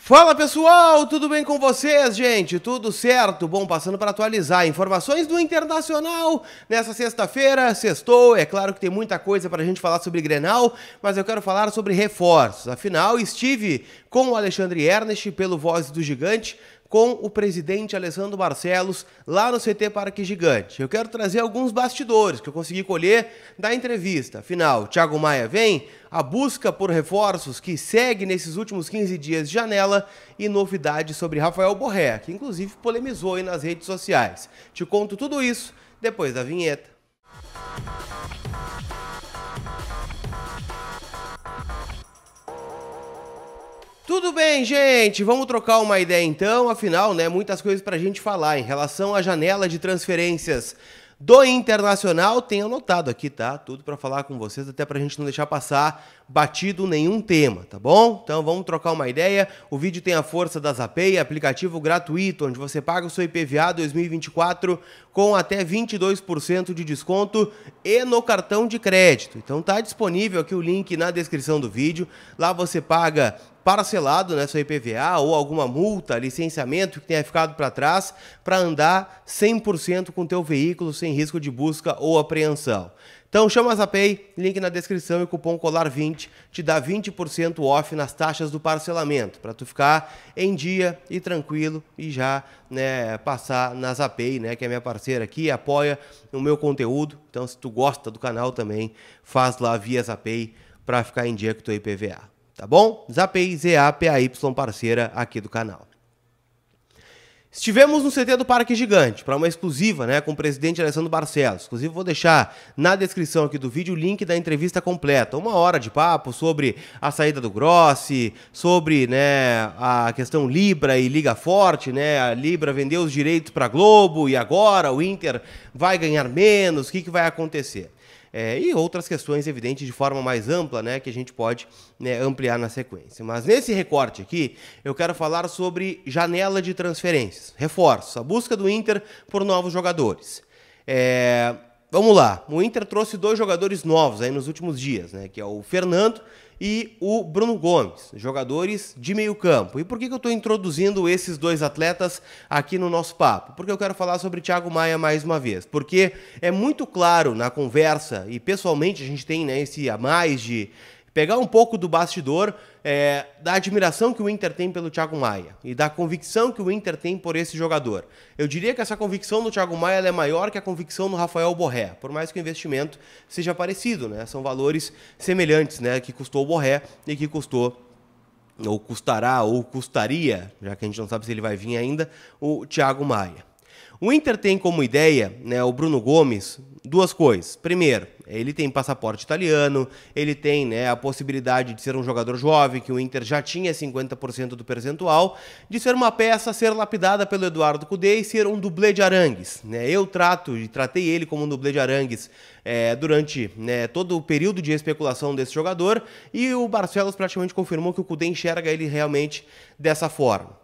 Fala pessoal, tudo bem com vocês, gente? Tudo certo? Bom, passando para atualizar informações do Internacional nessa sexta-feira, sextou. É claro que tem muita coisa para a gente falar sobre Grenal, mas eu quero falar sobre reforços. Afinal, estive com o Alexandre Ernest pelo Voz do Gigante com o presidente Alessandro Barcelos lá no CT Parque Gigante. Eu quero trazer alguns bastidores que eu consegui colher da entrevista. Afinal, Thiago Maia vem, a busca por reforços que segue nesses últimos 15 dias de janela e novidades sobre Rafael Borré, que inclusive polemizou nas redes sociais. Te conto tudo isso depois da vinheta. Tudo bem, gente? Vamos trocar uma ideia então. Afinal, né, muitas coisas para a gente falar em relação à janela de transferências do Internacional. Tenho anotado aqui, tá? Tudo para falar com vocês, até para a gente não deixar passar batido nenhum tema, tá bom? Então vamos trocar uma ideia. O vídeo tem a força da Zapay, aplicativo gratuito, onde você paga o seu IPVA 2024 com até 22% de desconto e no cartão de crédito. Então tá disponível aqui o link na descrição do vídeo. Lá você paga parcelado seu IPVA ou alguma multa, licenciamento que tenha ficado para trás para andar 100% com teu veículo sem risco de busca ou apreensão. Então chama a Zapay, link na descrição e cupom COLAR20 te dá 20% off nas taxas do parcelamento, para tu ficar em dia e tranquilo e já né, passar na Zapay, né, que é minha parceira aqui, apoia o meu conteúdo. Então se tu gosta do canal também, faz lá via Zapay para ficar em dia com o teu IPVA tá bom? Zapay, Z-A-P-A-Y, parceira aqui do canal. Estivemos no CT do Parque Gigante para uma exclusiva né, com o presidente Alessandro Barcelos. Inclusive, vou deixar na descrição aqui do vídeo o link da entrevista completa. Uma hora de papo sobre a saída do Grossi, sobre né, a questão Libra e Liga Forte. Né, a Libra vendeu os direitos para a Globo e agora o Inter vai ganhar menos. O que, que vai acontecer? É, e outras questões, evidentes, de forma mais ampla, né, que a gente pode né, ampliar na sequência. Mas nesse recorte aqui, eu quero falar sobre janela de transferências, reforço, a busca do Inter por novos jogadores. É, vamos lá, o Inter trouxe dois jogadores novos aí nos últimos dias, né, que é o Fernando e o Bruno Gomes, jogadores de meio campo. E por que, que eu estou introduzindo esses dois atletas aqui no nosso papo? Porque eu quero falar sobre Thiago Maia mais uma vez. Porque é muito claro na conversa, e pessoalmente a gente tem né, esse a mais de pegar um pouco do bastidor é, da admiração que o Inter tem pelo Thiago Maia e da convicção que o Inter tem por esse jogador. Eu diria que essa convicção do Thiago Maia é maior que a convicção do Rafael Borré, por mais que o investimento seja parecido, né? São valores semelhantes, né? Que custou o Borré e que custou ou custará ou custaria, já que a gente não sabe se ele vai vir ainda, o Thiago Maia. O Inter tem como ideia, né, o Bruno Gomes, duas coisas. Primeiro, ele tem passaporte italiano, ele tem né, a possibilidade de ser um jogador jovem, que o Inter já tinha 50% do percentual, de ser uma peça a ser lapidada pelo Eduardo Cudê e ser um dublê de Arangues. Né? Eu trato e tratei ele como um dublê de Arangues é, durante né, todo o período de especulação desse jogador e o Barcelos praticamente confirmou que o Cudê enxerga ele realmente dessa forma.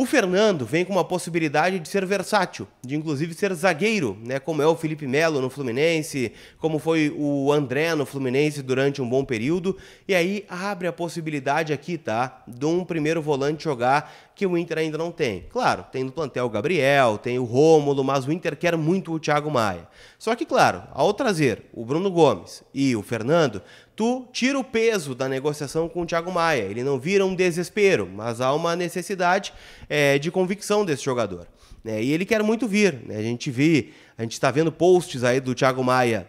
O Fernando vem com uma possibilidade de ser versátil, de inclusive ser zagueiro, né, como é o Felipe Melo no Fluminense, como foi o André no Fluminense durante um bom período, e aí abre a possibilidade aqui, tá, de um primeiro volante jogar que o Inter ainda não tem. Claro, tem no plantel o Gabriel, tem o Rômulo, mas o Inter quer muito o Thiago Maia. Só que, claro, ao trazer o Bruno Gomes e o Fernando, tu tira o peso da negociação com o Thiago Maia. Ele não vira um desespero, mas há uma necessidade é, de convicção desse jogador. Né? E ele quer muito vir. Né? A gente vê, a gente está vendo posts aí do Thiago Maia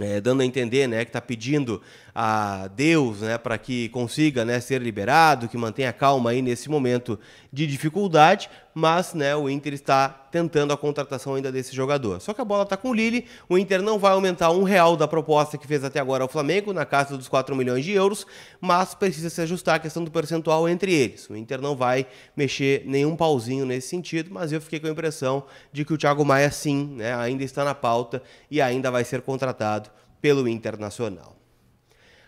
é, dando a entender né, que está pedindo a Deus né, para que consiga né, ser liberado, que mantenha calma aí nesse momento de dificuldade, mas né, o Inter está tentando a contratação ainda desse jogador. Só que a bola está com o Lille, o Inter não vai aumentar um real da proposta que fez até agora ao Flamengo, na casa dos 4 milhões de euros, mas precisa se ajustar a questão do percentual entre eles. O Inter não vai mexer nenhum pauzinho nesse sentido, mas eu fiquei com a impressão de que o Thiago Maia sim, né, ainda está na pauta e ainda vai ser contratado pelo Internacional.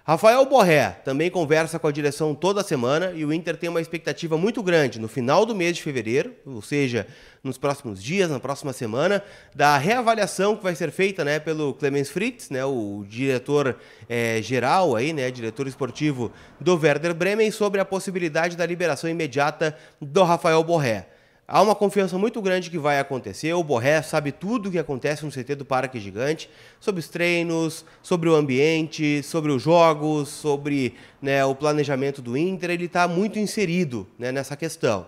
Rafael Borré também conversa com a direção toda semana e o Inter tem uma expectativa muito grande no final do mês de fevereiro, ou seja, nos próximos dias, na próxima semana, da reavaliação que vai ser feita né, pelo Clemens Fritz, né, o diretor é, geral, aí, né, diretor esportivo do Werder Bremen, sobre a possibilidade da liberação imediata do Rafael Borré. Há uma confiança muito grande que vai acontecer. O Borré sabe tudo o que acontece no CT do Parque Gigante, sobre os treinos, sobre o ambiente, sobre os jogos, sobre né, o planejamento do Inter. Ele está muito inserido né, nessa questão.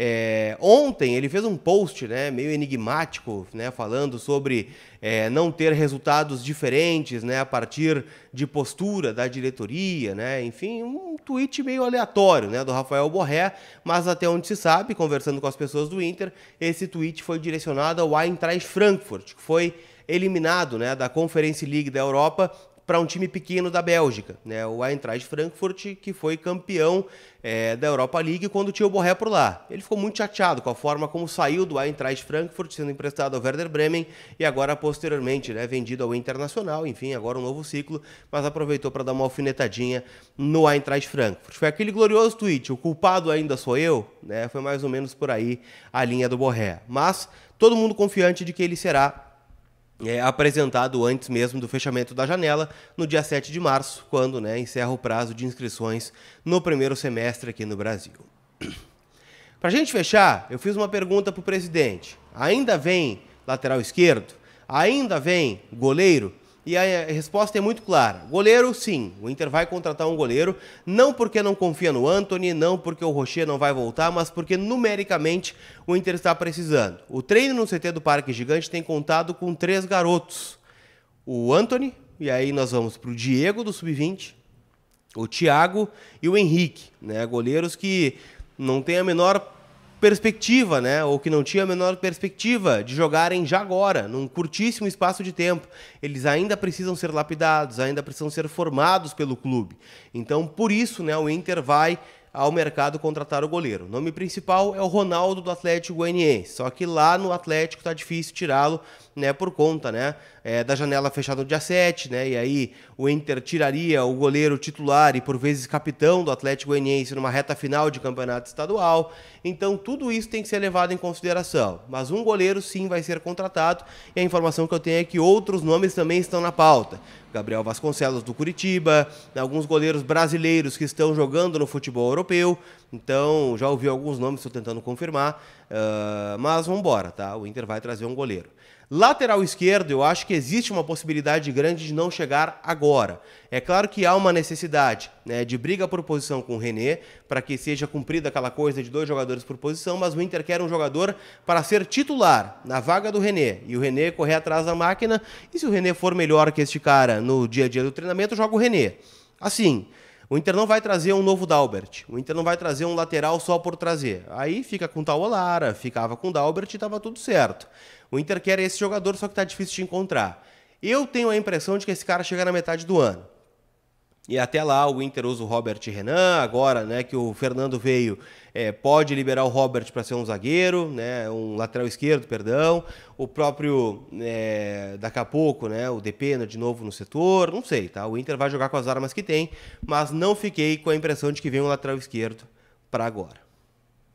É, ontem ele fez um post né, meio enigmático, né, falando sobre é, não ter resultados diferentes né, a partir de postura da diretoria, né, enfim, um tweet meio aleatório né, do Rafael Borré, mas até onde se sabe, conversando com as pessoas do Inter, esse tweet foi direcionado ao Eintracht Frankfurt, que foi eliminado né, da Conference League da Europa para um time pequeno da Bélgica, né? o Eintracht Frankfurt, que foi campeão é, da Europa League quando tinha o Borré por lá. Ele ficou muito chateado com a forma como saiu do Eintracht Frankfurt, sendo emprestado ao Werder Bremen e agora posteriormente né, vendido ao Internacional, enfim, agora um novo ciclo, mas aproveitou para dar uma alfinetadinha no Eintracht Frankfurt. Foi aquele glorioso tweet, o culpado ainda sou eu, né? foi mais ou menos por aí a linha do Borré. Mas todo mundo confiante de que ele será é, apresentado antes mesmo do fechamento da janela, no dia 7 de março, quando né, encerra o prazo de inscrições no primeiro semestre aqui no Brasil. Para a gente fechar, eu fiz uma pergunta para o presidente. Ainda vem lateral esquerdo? Ainda vem goleiro? E a resposta é muito clara. Goleiro, sim. O Inter vai contratar um goleiro, não porque não confia no Anthony, não porque o Rocher não vai voltar, mas porque numericamente o Inter está precisando. O treino no CT do Parque Gigante tem contado com três garotos. O Anthony, e aí nós vamos para o Diego do Sub-20, o Thiago e o Henrique, né? Goleiros que não têm a menor perspectiva, né? Ou que não tinha a menor perspectiva de jogarem já agora, num curtíssimo espaço de tempo. Eles ainda precisam ser lapidados, ainda precisam ser formados pelo clube. Então, por isso, né, o Inter vai ao mercado contratar o goleiro. O nome principal é o Ronaldo do Atlético Goianiense, só que lá no Atlético tá difícil tirá-lo, né, por conta, né, é, da janela fechada no dia 7, né, e aí o Inter tiraria o goleiro titular e por vezes capitão do Atlético Goianiense numa reta final de campeonato estadual. Então tudo isso tem que ser levado em consideração. Mas um goleiro sim vai ser contratado e a informação que eu tenho é que outros nomes também estão na pauta. Gabriel Vasconcelos do Curitiba, alguns goleiros brasileiros que estão jogando no futebol europeu. Então, já ouvi alguns nomes, estou tentando confirmar. Uh, mas vamos embora, tá? O Inter vai trazer um goleiro. Lateral esquerdo, eu acho que existe uma possibilidade grande de não chegar agora. É claro que há uma necessidade né, de briga por posição com o René, para que seja cumprida aquela coisa de dois jogadores por posição, mas o Inter quer um jogador para ser titular na vaga do René. E o René correr atrás da máquina, e se o René for melhor que este cara no dia a dia do treinamento, joga o René. Assim, o Inter não vai trazer um novo Dalbert. O Inter não vai trazer um lateral só por trazer. Aí fica com tal Olara, ficava com Dalbert e estava tudo certo. O Inter quer esse jogador, só que está difícil de encontrar. Eu tenho a impressão de que esse cara chega na metade do ano. E até lá o Inter usa o Robert Renan, agora né, que o Fernando veio, é, pode liberar o Robert para ser um zagueiro, né, um lateral esquerdo, perdão. O próprio, é, daqui a pouco, né, o Depena de novo no setor, não sei, tá? O Inter vai jogar com as armas que tem, mas não fiquei com a impressão de que vem um lateral esquerdo para agora.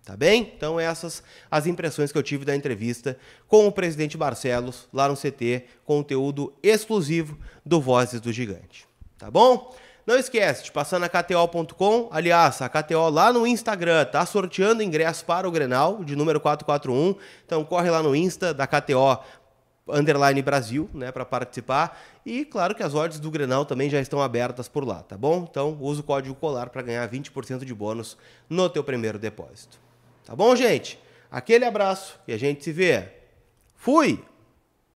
Tá bem? Então essas as impressões que eu tive da entrevista com o presidente Barcelos lá no CT, conteúdo exclusivo do Vozes do Gigante. Tá bom? Não esquece de passar na KTO.com. Aliás, a KTO lá no Instagram tá sorteando ingressos para o Grenal de número 441. Então corre lá no Insta da KTO underline Brasil, né, para participar. E claro que as odds do Grenal também já estão abertas por lá, tá bom? Então usa o código COLAR para ganhar 20% de bônus no teu primeiro depósito. Tá bom, gente? Aquele abraço e a gente se vê. Fui!